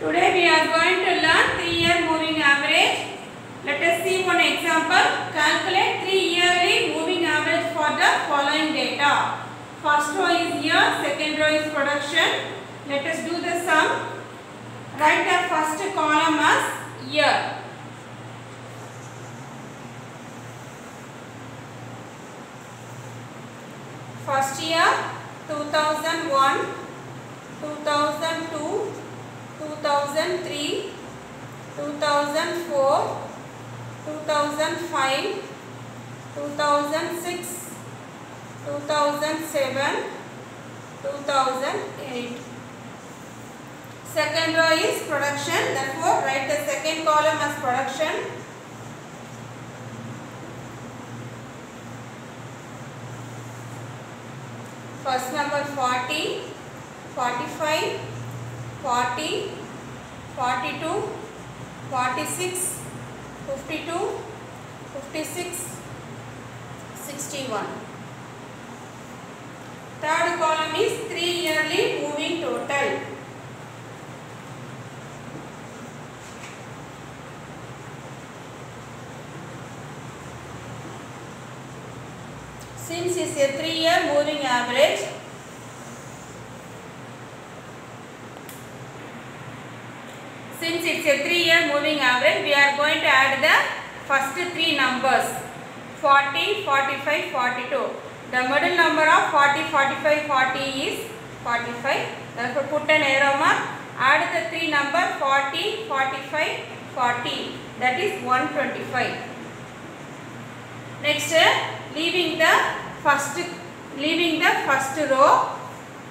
Today we are going to learn 3 year moving average. Let us see one example. Calculate 3 yearly moving average for the following data. First row is year, second row is production. Let us do the sum. Write the first column as year. First year 2001, 2002, 2003, 2004, 2005, 2006, 2007, 2008. Second row is production. Therefore, write the second column as production. First number 40, 45, 40, 42, 46, 52, 56, 61. Third column is 3 yearly moving total. Since it's a 3 year moving average, it's a 3 year moving average, we are going to add the first three numbers 40, 45, 42. The middle number of 40, 45, 40 is 45. Therefore, put an arrow mark. Add the three number 40, 45, 40. That is 125. Next, leaving the first leaving the first row,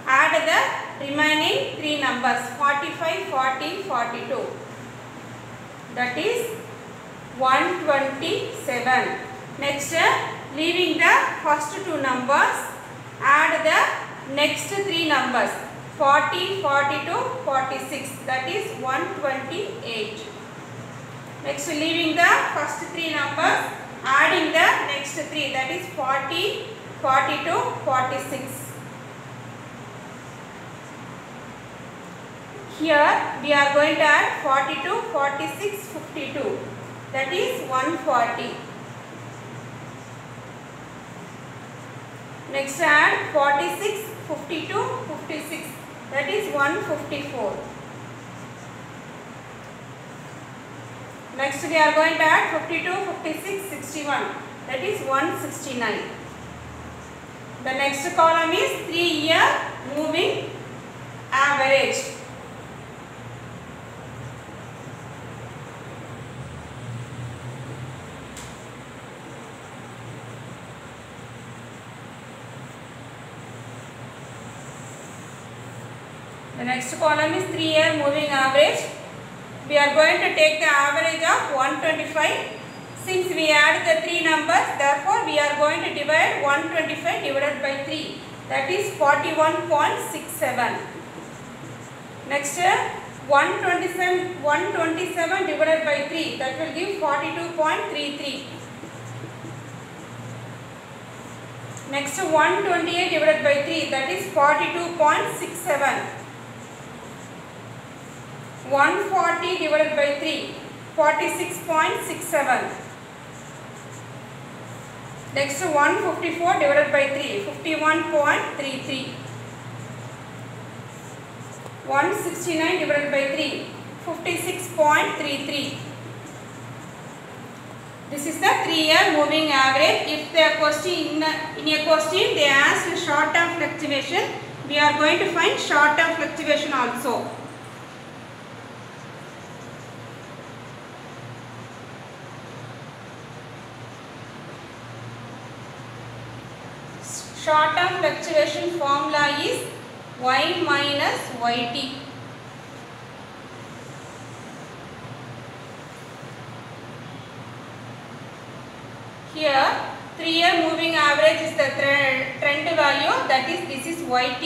add the remaining three numbers 45, 40, 42. That is 127. Next, leaving the first two numbers, add the next three numbers 40, 42, 46. That is 128. Next, leaving the first three numbers, adding the next three that is 40, 42, 46. Here we are going to add 42, 46, 52 that is 140. Next add 46, 52, 56 that is 154. Next we are going to add 52, 56, 61 that is 169. The next column is 3 year moving average. The next column is 3 year moving average. We are going to take the average of 125. Since we add the 3 numbers, therefore we are going to divide 125 divided by 3. That is 41.67. Next, 127, 127 divided by 3. That will give 42.33. Next, 128 divided by 3. That is 42.67. 140 divided by 3 46.67 next 154 divided by 3 51.33 169 divided by 3 56.33 this is the 3 year moving average. If the question in, in a question they ask short term fluctuation we are going to find short term fluctuation also short term fluctuation formula is y minus yt. Here 3 year moving average is the trend value that is this is yt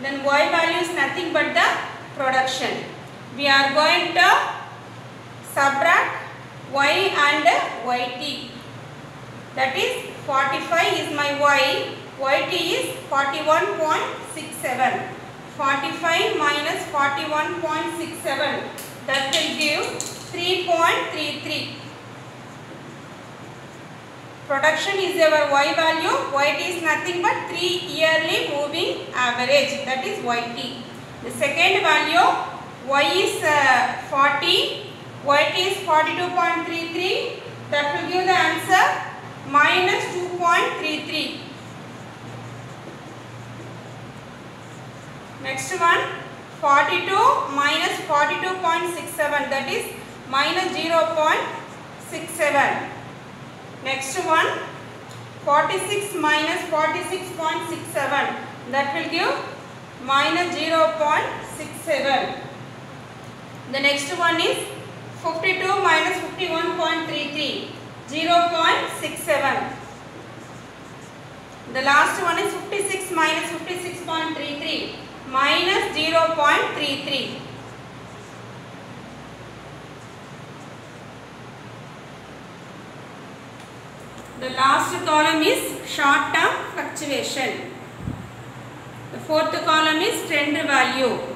then y value is nothing but the production. We are going to subtract y and yt that is 45 is my y yt is 41.67. 45 minus 41.67 that will give 3.33 production is our y value. Yt is nothing but 3 yearly moving average that is yt the second value y is uh, 40 yt is 42.33 that will give the answer minus 2.33 next one 42 minus 42.67 that is minus 0.67 next one 46 minus 46.67 that will give minus 0.67 the next one is 52 minus 51.33 0.67 the last one is 56 minus 56.33 minus 0.33 The last column is short term fluctuation. The fourth column is trend value.